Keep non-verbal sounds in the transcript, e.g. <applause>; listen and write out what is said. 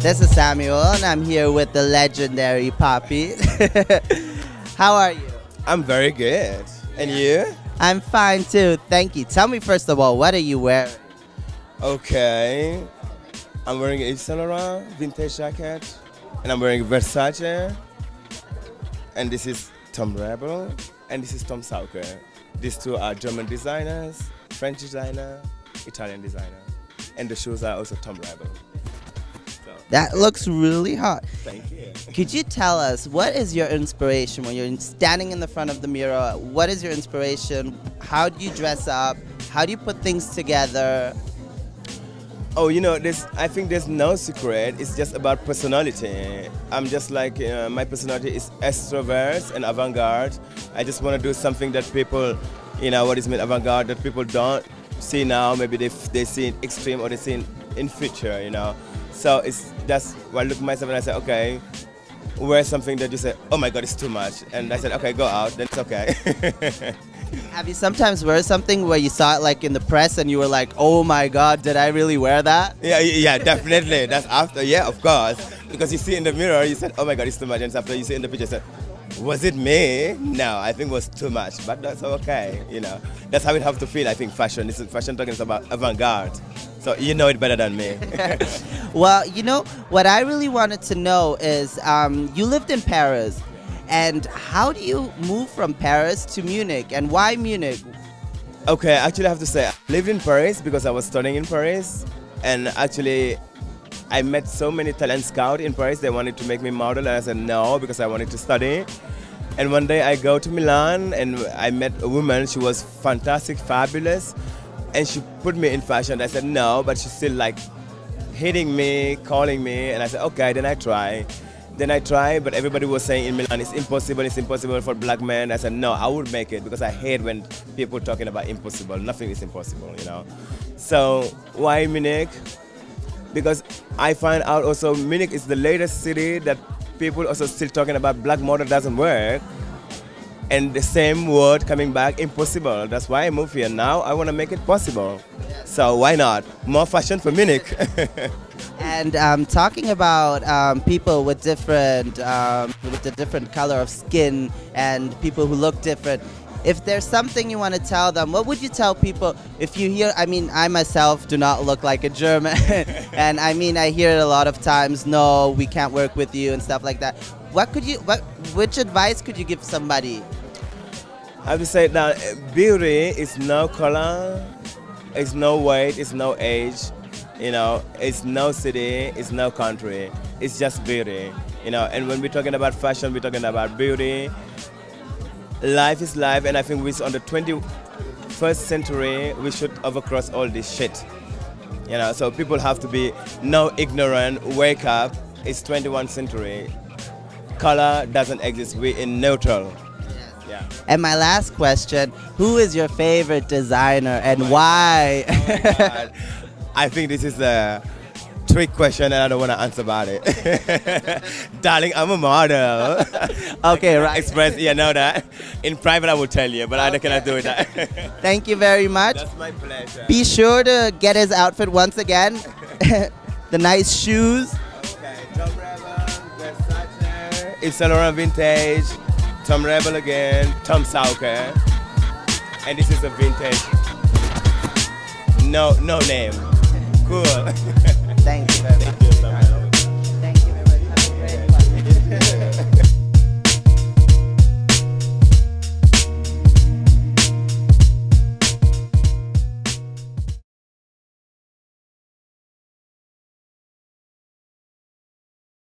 Samuel, and I'm here with the legendary Poppy. <laughs> How are you? I'm very good. And you? I'm fine too, thank you. Tell me first of all, what are you wearing? Okay. I'm wearing a Saint Laurent vintage jacket, and I'm wearing Versace, and this is Tom Rebl, and this is Tom Sauker. These two are German designers, French designer, Italian designer, and the shoes are also Tom Rebl. That looks really hot. thank you. Could you tell us what is your inspiration when you're standing in the front of the mirror? What is your inspiration? How do you dress up? How do you put things together? Oh, you know, this. I think there's no secret. It's just about personality. I'm just like uh, my personality is extrovert and avant-garde. I just want to do something that people, you know, what is mean avant-garde that people don't see now. Maybe they they see in extreme or they see in, in future. You know, so it's that's why I look at myself and I say, okay, wear something that you say, oh my God, it's too much, and I said, okay, go out. Then it's okay. <laughs> Have you sometimes wear something where you saw it like in the press and you were like, oh my god, did I really wear that? Yeah, yeah, definitely. That's after, yeah, of course. Because you see in the mirror, you said, oh my God, it's too much. And after you see in the picture, you said, was it me? No, I think it was too much. But that's okay, you know. That's how it have to feel, I think, fashion. This is fashion talking is about avant-garde. So you know it better than me. <laughs> <laughs> Well, you know, what I really wanted to know is um, you lived in Paris. And how do you move from Paris to Munich? And why Munich? Okay, actually, I have to say, I lived in Paris because I was studying in Paris, and actually, I met so many talent scouts in Paris. They wanted to make me model, and I said no because I wanted to study. And one day I go to Milan, and I met a woman. She was fantastic, fabulous, and she put me in fashion. I said no, but she still like hitting me, calling me, and I said okay. Then I try. Then I tried, but everybody was saying in Milan it's impossible, it's impossible for black men. I said, no, I would make it because I hate when people talking about impossible. Nothing is impossible, you know. So why Munich? Because I find out also Munich is the latest city that people also still talking about black model doesn't work. And the same word coming back, impossible. That's why I moved here. Now I want to make it possible. So why not? More fashion for Munich. <laughs> And um, talking about um, people with different, um, with the different color of skin and people who look different. If there's something you want to tell them, what would you tell people if you hear? I mean, I myself do not look like a German, <laughs> and I mean, I hear it a lot of times. No, we can't work with you and stuff like that. What could you? What? Which advice could you give somebody? I would say that beauty is no color, it's no weight, it's no age, you know, it's no city, it's no country, it's just beauty, you know. And when we're talking about fashion, we're talking about beauty. Life is life, and I think we're on the 21st century, we should overcross all this shit, you know. So people have to be no ignorant, wake up. It's 21st century. Color doesn't exist. We're in neutral. Yeah. And my last question: Who is your favorite designer and oh why? God. I think this is a trick question and I don't want to answer about it. <laughs> Darling, I'm a model. <laughs> okay, <laughs> right. Express, yeah, know that. In private, I will tell you, but I cannot do it. Thank you very much. That's my pleasure. Be sure to get his outfit once again. the nice shoes. Okay, Tom Rebl, Versace, Yves Saint Laurent Vintage, Tom Rebl again, Tom Sauker, and this is a vintage. No, no name. Cool. <laughs>